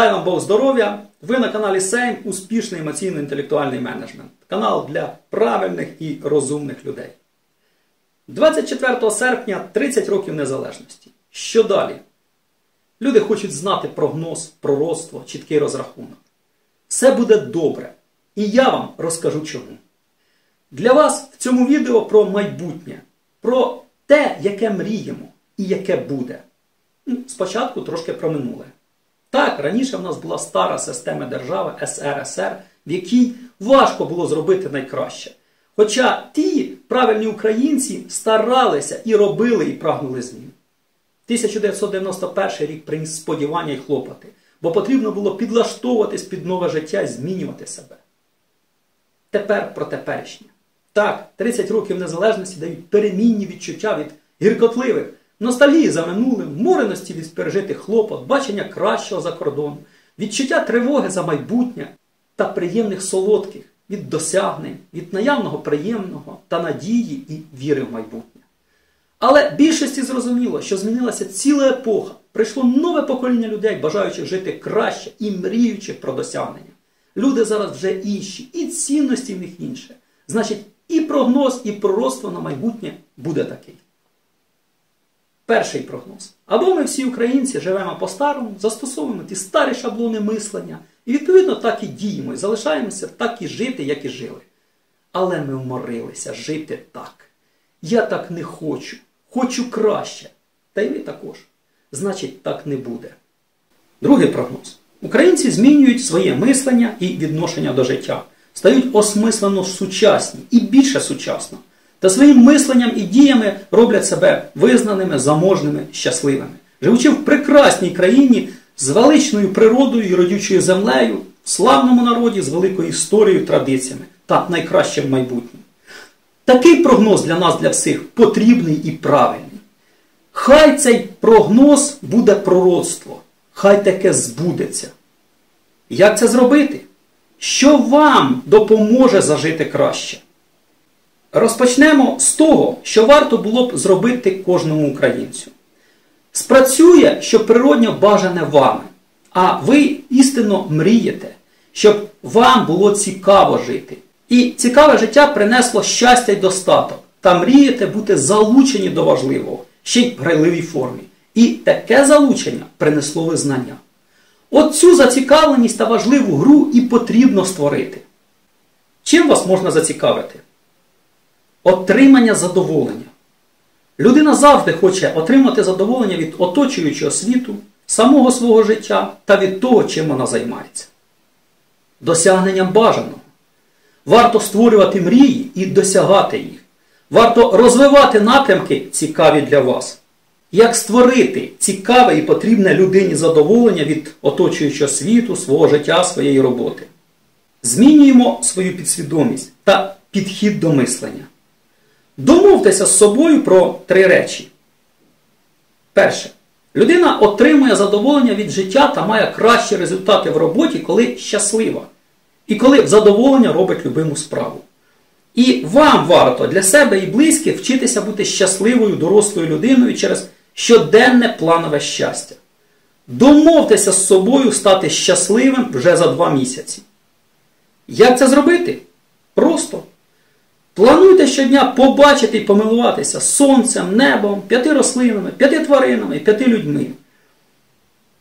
Дай вам Бог здоров'я! Ви на каналі Сейм Успішний емоційно-інтелектуальний менеджмент. Канал для правильних і розумних людей. 24 серпня 30 років незалежності. Що далі? Люди хочуть знати прогноз, пророцтво, чіткий розрахунок. Все буде добре. І я вам розкажу чому. Для вас в цьому відео про майбутнє, про те, яке мріємо і яке буде. Спочатку трошки про минуле. Так, раніше в нас була стара система держави СРСР, в якій важко було зробити найкраще. Хоча ті правильні українці старалися і робили, і прагнули змін. 1991 рік приніс сподівання й хлопоти, бо потрібно було підлаштовуватись під нове життя і змінювати себе. Тепер про теперішнє. Так, 30 років незалежності дають перемінні відчуття від гіркотливих, ностальгії за минулим, мореності від пережитих хлопот, бачення кращого за кордону, відчуття тривоги за майбутнє та приємних солодких від досягнень, від наявного приємного та надії і віри в майбутнє. Але більшості зрозуміло, що змінилася ціла епоха, прийшло нове покоління людей, бажаючих жити краще і мріючих про досягнення. Люди зараз вже інші, і цінності в них інше. Значить, і прогноз, і пророцтво на майбутнє буде такий. Перший прогноз. Або ми всі українці живемо по-старому, застосовуємо ті старі шаблони мислення, і відповідно так і діємо, і залишаємося так і жити, як і жили. Але ми вморилися жити так. Я так не хочу, хочу краще. Та й ви також. Значить, так не буде. Другий прогноз. Українці змінюють своє мислення і відношення до життя, стають осмислено сучасні і більше сучасно. Та своїм мисленням і діями роблять себе визнаними, заможними, щасливими, живучи в прекрасній країні з величною природою і родючою землею, в славному народі з великою історією, традиціями та найкращим майбутнім. Такий прогноз для нас, для всіх, потрібний і правильний. Хай цей прогноз буде пророцтво, хай таке збудеться. Як це зробити? Що вам допоможе зажити краще? Розпочнемо з того, що варто було б зробити кожному українцю. Спрацює, що природньо бажане вами, а ви істинно мрієте, щоб вам було цікаво жити. І цікаве життя принесло щастя й достаток, та мрієте бути залучені до важливого, ще й в грайливій формі. І таке залучення принесло визнання. От цю зацікавленість та важливу гру і потрібно створити. Чим вас можна зацікавити? Отримання задоволення. Людина завжди хоче отримати задоволення від оточуючого світу, самого свого життя та від того, чим вона займається. Досягненням бажаного. Варто створювати мрії і досягати їх. Варто розвивати напрямки, цікаві для вас. Як створити цікаве і потрібне людині задоволення від оточуючого світу, свого життя, своєї роботи. Змінюємо свою підсвідомість та підхід до мислення. Домовтеся з собою про три речі. Перше. Людина отримує задоволення від життя та має кращі результати в роботі, коли щаслива. І коли задоволення робить любиму справу. І вам варто для себе і близьких вчитися бути щасливою, дорослою людиною через щоденне планове щастя. Домовтеся з собою стати щасливим вже за два місяці. Як це зробити? Просто. Плануйте щодня побачити і помилуватися сонцем, небом, п'яти рослинами, п'яти тваринами п'яти людьми.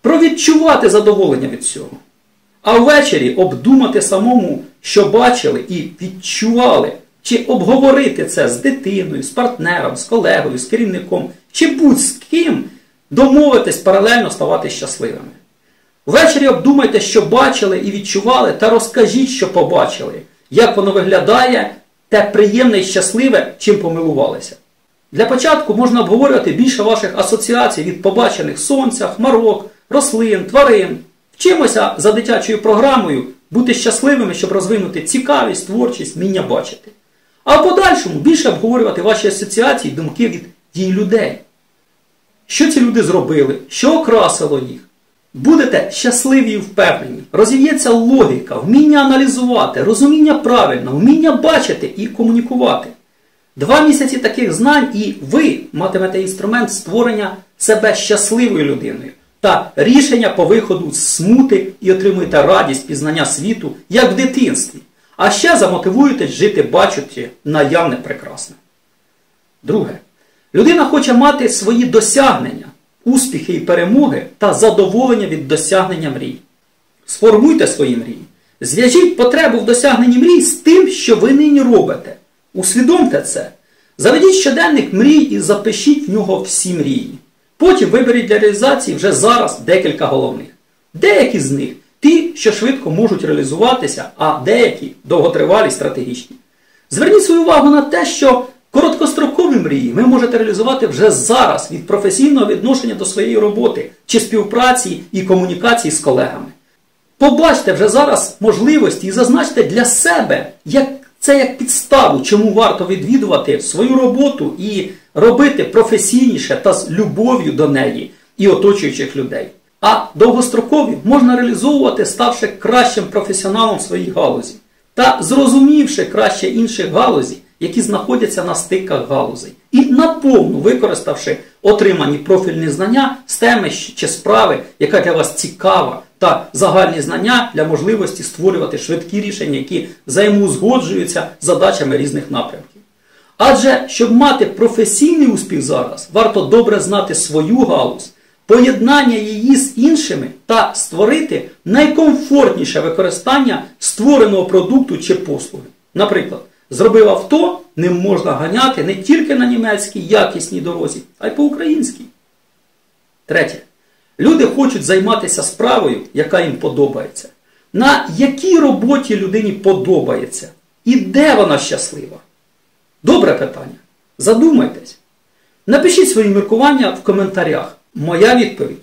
Провідчувати задоволення від цього. А ввечері обдумати самому, що бачили і відчували, чи обговорити це з дитиною, з партнером, з колегою, з керівником, чи будь-з ким домовитись паралельно ставати щасливими. Ввечері обдумайте, що бачили і відчували, та розкажіть, що побачили, як воно виглядає, те приємне і щасливе, чим помилувалися. Для початку можна обговорювати більше ваших асоціацій від побачених сонця, хмарок, рослин, тварин. Вчимося за дитячою програмою бути щасливими, щоб розвинути цікавість, творчість, вміння бачити. А в подальшому більше обговорювати ваші асоціації, думки від дій людей. Що ці люди зробили, що окрасило їх. Будете щасливі і впевнені, розів'ється логіка, вміння аналізувати, розуміння правильно, вміння бачити і комунікувати. Два місяці таких знань, і ви матимете інструмент створення себе щасливою людиною, та рішення по виходу з смути і отримуєте радість пізнання світу, як в дитинстві. А ще замотивуєтесь жити, бачити наявне прекрасне. Друге. Людина хоче мати свої досягнення, успіхи і перемоги та задоволення від досягнення мрій. Сформуйте свої мрії. Зв'яжіть потребу в досягненні мрій з тим, що ви нині робите. Усвідомте це. Заведіть щоденник мрій і запишіть в нього всі мрії. Потім виберіть для реалізації вже зараз декілька головних. Деякі з них ті, що швидко можуть реалізуватися, а деякі довготривалі стратегічні. Зверніть свою увагу на те, що короткострокові мрії ви можете реалізувати вже зараз від професійного відношення до своєї роботи чи співпраці і комунікації з колегами. Побачте вже зараз можливості і зазначте для себе, як це як підставу, чому варто відвідувати свою роботу і робити професійніше та з любов'ю до неї і оточуючих людей. А довгострокові можна реалізовувати, ставши кращим професіоналом своїй галузі та зрозумівши краще інших галузі, які знаходяться на стиках галузей, і наповну використавши отримані профільні знання з теми чи справи, яка для вас цікава, та загальні знання для можливості створювати швидкі рішення, які взаємоузгоджуються з задачами різних напрямків. Адже щоб мати професійний успіх зараз, варто добре знати свою галузь, поєднання її з іншими та створити найкомфортніше використання створеного продукту чи послуги. Наприклад, зробив авто, ним можна ганяти не тільки на німецькій якісній дорозі, а й по українській. Третє. Люди хочуть займатися справою, яка їм подобається. На якій роботі людині подобається? І де вона щаслива? Добре питання. Задумайтесь. Напишіть свої міркування в коментарях. Моя відповідь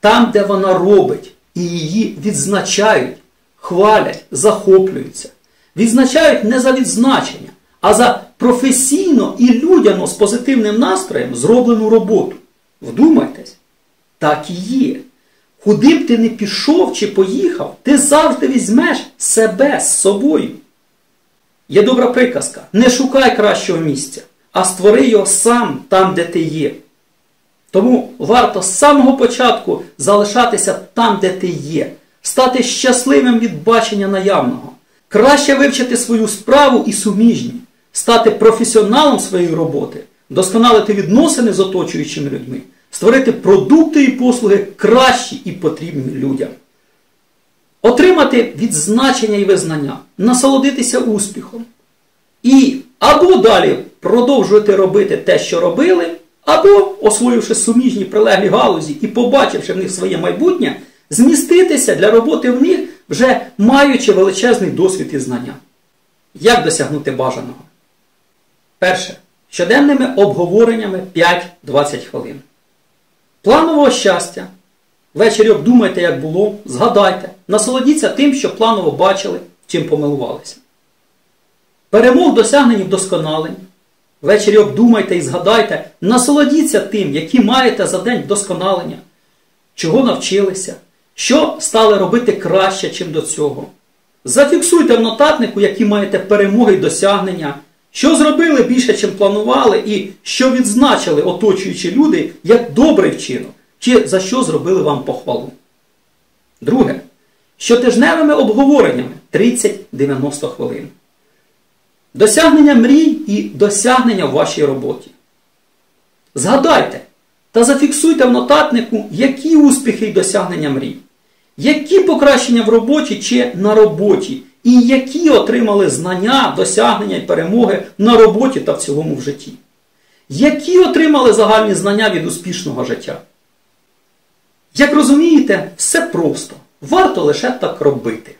там, де вона робить, і її відзначають, хвалять, захоплюються. Відзначають не за відзначення, а за професійно і людяно з позитивним настроєм зроблену роботу. Вдумайтесь, так і є. Куди б ти не пішов чи поїхав, ти завжди візьмеш себе з собою. Є добра приказка: не шукай кращого місця, а створи його сам там, де ти є. Тому варто з самого початку залишатися там, де ти є, стати щасливим від бачення наявного, краще вивчити свою справу і суміжні, стати професіоналом своєї роботи, досконалити відносини з оточуючими людьми, створити продукти і послуги кращі і потрібні людям. Отримати відзначення і визнання, насолодитися успіхом. І або далі продовжувати робити те, що робили, або, освоївши суміжні прилеглі галузі і побачивши в них своє майбутнє, зміститися для роботи в них, вже маючи величезний досвід і знання. Як досягнути бажаного? Перше. Щоденними обговореннями 5-20 хвилин. Планового щастя. Ввечері обдумайте, як було, згадайте, насолодіться тим, що планово бачили, чим помилувалися. Перемог досягнені вдосконалень. Ввечері обдумайте і згадайте, насолодіться тим, які маєте за день вдосконалення, чого навчилися, що стали робити краще, чим до цього. Зафіксуйте в нотатнику, які маєте перемоги і досягнення, що зробили більше, чим планували, і що відзначили оточуючі люди як добрий вчинок, чи за що зробили вам похвалу. Друге. Щотижневими обговореннями 30-90 хвилин. Досягнення мрій і досягнення в вашій роботі. Згадайте та зафіксуйте в нотатнику, які успіхи і досягнення мрій, які покращення в роботі чи на роботі, і які отримали знання, досягнення і перемоги на роботі та в цілому в житті. Які отримали загальні знання від успішного життя. Як розумієте, все просто. Варто лише так робити.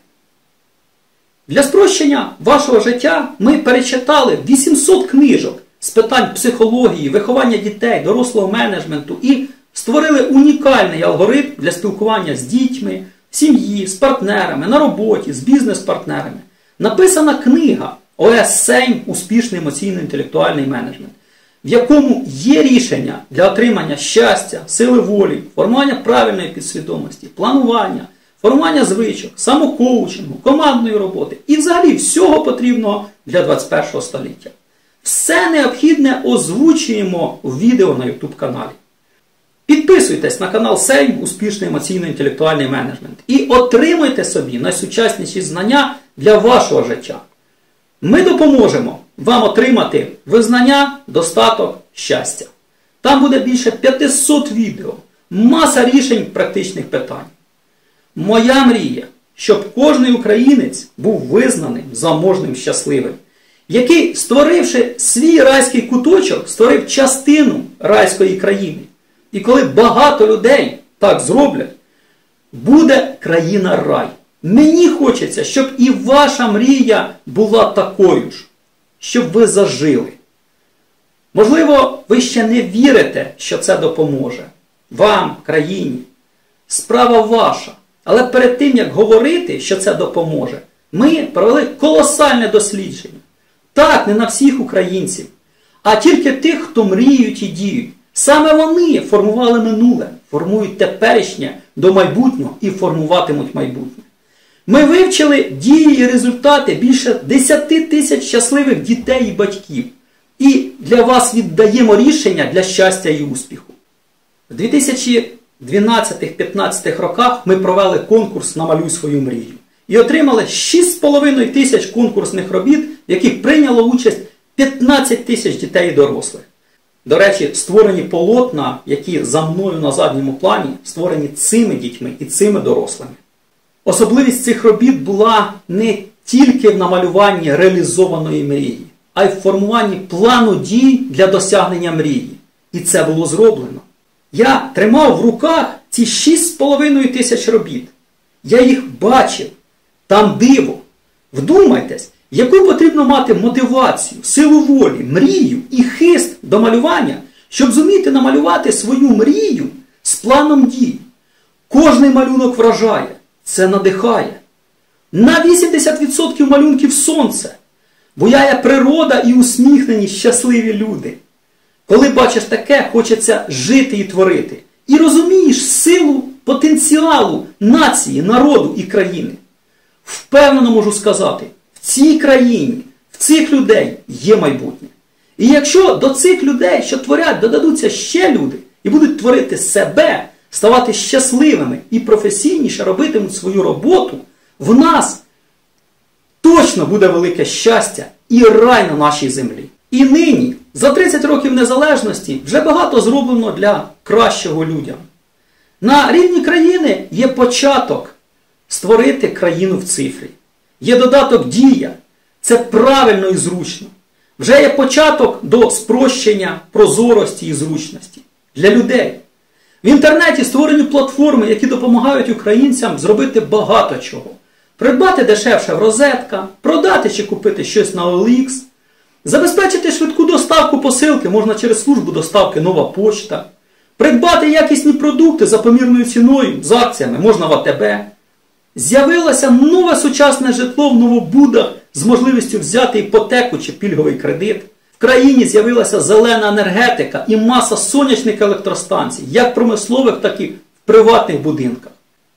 Для спрощення вашого життя ми перечитали 800 книжок з питань психології, виховання дітей, дорослого менеджменту і створили унікальний алгоритм для спілкування з дітьми, сім'ї, з партнерами, на роботі, з бізнес-партнерами. Написана книга ОС 7 Успішний емоційно-інтелектуальний менеджмент, в якому є рішення для отримання щастя, сили волі, формування правильної підсвідомості, планування формування звичок, самокоучингу, командної роботи і взагалі всього потрібного для 21 століття. Все необхідне озвучуємо в відео на YouTube каналі. Підписуйтесь на канал Сейм Успішний емоційно-інтелектуальний менеджмент і отримуйте собі найсучасніші знання для вашого життя. Ми допоможемо вам отримати визнання, достаток, щастя. Там буде більше 500 відео, маса рішень практичних питань. Моя мрія, щоб кожен українець був визнаним, заможним, щасливим, який, створивши свій райський куточок, створив частину райської країни. І коли багато людей так зроблять, буде країна рай. Мені хочеться, щоб і ваша мрія була такою ж, щоб ви зажили. Можливо, ви ще не вірите, що це допоможе вам, країні. Справа ваша. Але перед тим, як говорити, що це допоможе, ми провели колосальне дослідження. Так, не на всіх українців, а тільки тих, хто мріють і діють. Саме вони формували минуле, формують теперішнє до майбутнього і формуватимуть майбутнє. Ми вивчили дії і результати більше 10 тисяч щасливих дітей і батьків. І для вас віддаємо рішення для щастя і успіху. В 2012-15 роках ми провели конкурс Намалюй свою мрію і отримали 6,5 тисяч конкурсних робіт, в яких прийняло участь 15 тисяч дітей і дорослих. До речі, створені полотна, які за мною на задньому плані, створені цими дітьми і цими дорослими. Особливість цих робіт була не тільки в намалюванні реалізованої мрії, а й в формуванні плану дій для досягнення мрії. І це було зроблено. Я тримав в руках ці 6,5 тисяч робіт. Я їх бачив. Там диво. Вдумайтесь, яку потрібно мати мотивацію, силу волі, мрію і хист до малювання, щоб зуміти намалювати свою мрію з планом дій. Кожний малюнок вражає, це надихає. На 80% малюнків сонце. Буяє природа і усміхнені щасливі люди. Коли бачиш таке, хочеться жити і творити. І розумієш силу потенціалу нації, народу і країни. Впевнено можу сказати, цій країні, в цих людей є майбутнє. І якщо до цих людей, що творять, додадуться ще люди і будуть творити себе, ставати щасливими і професійніше робитимуть свою роботу, в нас точно буде велике щастя і рай на нашій землі. І нині, за 30 років незалежності, вже багато зроблено для кращого людям. На рівні країни є початок створити країну в цифрі. Є додаток дія. Це правильно і зручно. Вже є початок до спрощення прозорості і зручності для людей. В інтернеті створені платформи, які допомагають українцям зробити багато чого. Придбати дешевше в розетка, продати чи купити щось на OLX, забезпечити швидку доставку посилки можна через службу доставки Нова Почта, придбати якісні продукти за помірною ціною з акціями можна в АТБ. З'явилося нове сучасне житло в новобудах з можливістю взяти іпотеку чи пільговий кредит. В країні з'явилася зелена енергетика і маса сонячних електростанцій, як промислових, так і в приватних будинках.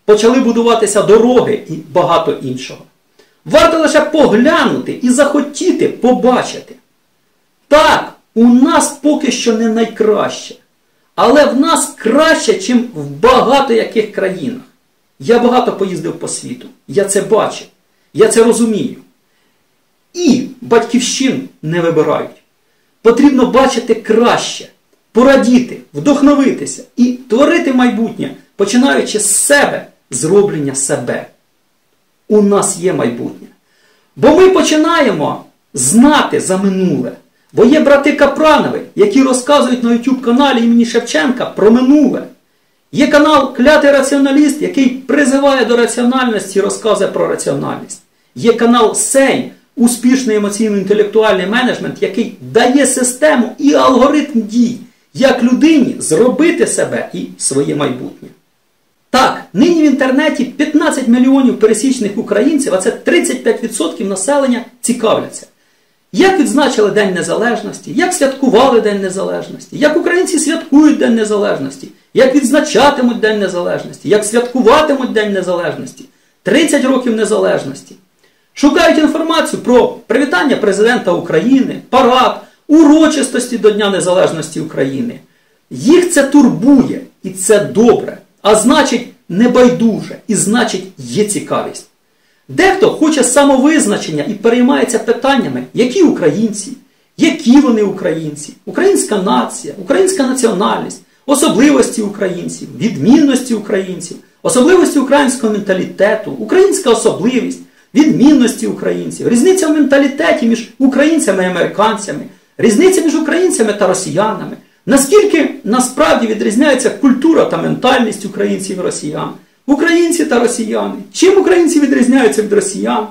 Почали будуватися дороги і багато іншого. Варто лише поглянути і захотіти побачити. Так, у нас поки що не найкраще. Але в нас краще, ніж в багато яких країнах. Я багато поїздив по світу. Я це бачив. Я це розумію. І батьківщину не вибирають. Потрібно бачити краще, порадіти, вдохновитися і творити майбутнє, починаючи з себе, зроблення себе. У нас є майбутнє. Бо ми починаємо знати за минуле. Бо є брати Капранови, які розказують на YouTube каналі імені Шевченка про минуле. Є канал Клятий Раціоналіст, який призиває до раціональності і розказує про раціональність. Є канал Сей, успішний емоційно-інтелектуальний менеджмент, який дає систему і алгоритм дій, як людині зробити себе і своє майбутнє. Так, нині в інтернеті 15 мільйонів пересічних українців, а це 35% населення цікавляться. Як відзначили День Незалежності, як святкували День Незалежності, як українці святкують День Незалежності, як відзначатимуть День Незалежності, як святкуватимуть День Незалежності, 30 років незалежності. Шукають інформацію про привітання президента України, парад, урочистості до Дня Незалежності України. Їх це турбує, і це добре, а значить, небайдуже, і значить, є цікавість. Дехто хоче самовизначення і переймається питаннями, які українці, які вони українці, українська нація, українська національність, особливості українців, відмінності українців, особливості українського менталітету, українська особливість, відмінності українців, різниця в менталітеті між українцями і американцями, різниця між українцями та росіянами. Наскільки насправді відрізняється культура та ментальність українців і росіян, українці та росіяни, чим українці відрізняються від росіян,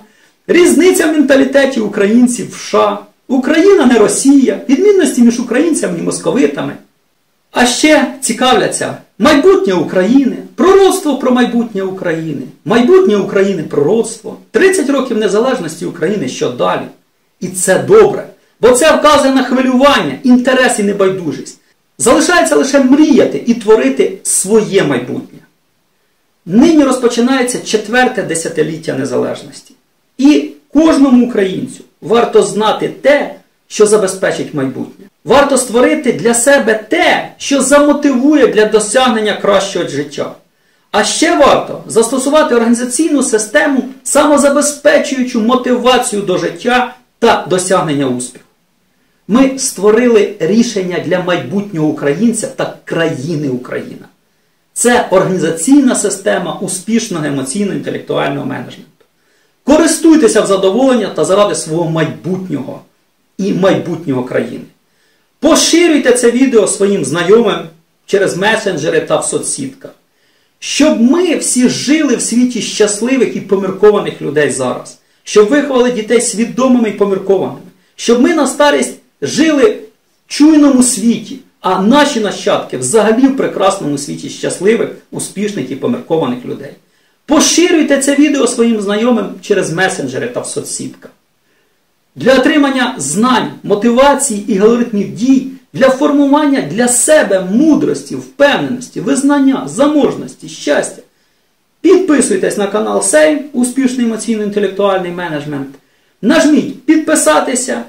різниця в менталітеті українців в США, Україна не Росія, відмінності між українцями і московитами. А ще цікавляться майбутнє України, пророцтво про майбутнє України, майбутнє України пророцтво, 30 років незалежності України що далі. І це добре, бо це вказує на хвилювання, інтерес і небайдужість. Залишається лише мріяти і творити своє майбутнє. Нині розпочинається четверте десятиліття незалежності. І кожному українцю варто знати те, що забезпечить майбутнє. Варто створити для себе те, що замотивує для досягнення кращого життя. А ще варто застосувати організаційну систему, самозабезпечуючу мотивацію до життя та досягнення успіху. Ми створили рішення для майбутнього українця та країни Україна. Це організаційна система успішного емоційно-інтелектуального менеджменту. Користуйтеся в задоволення та заради свого майбутнього і майбутнього країни. Поширюйте це відео своїм знайомим через месенджери та в соцсітках. Щоб ми всі жили в світі щасливих і поміркованих людей зараз, щоб виховали дітей свідомими і поміркованими, щоб ми на старість жили в чуйному світі, а наші нащадки взагалі в прекрасному світі щасливих, успішних і поміркованих людей. Поширюйте це відео своїм знайомим через месенджери та в соцсітках. Для отримання знань, мотивації і алгоритмів дій, для формування для себе мудрості, впевненості, визнання, заможності, щастя. Підписуйтесь на канал Сейм, успішний емоційно-інтелектуальний менеджмент. Нажміть підписатися.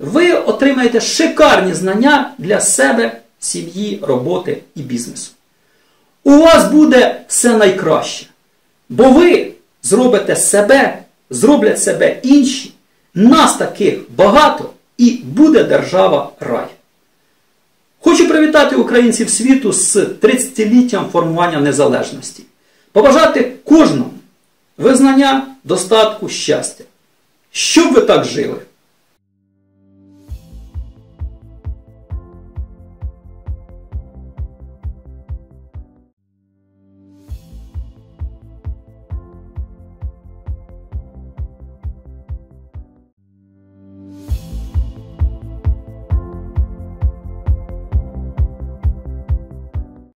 Ви отримаєте шикарні знання для себе, сім'ї, роботи і бізнесу. У вас буде все найкраще. Бо ви зробите себе, зроблять себе інші. Нас таких багато і буде держава рай. Хочу привітати українців світу з 30-літтям формування незалежності. Побажати кожному визнання, достатку, щастя. Щоб ви так жили.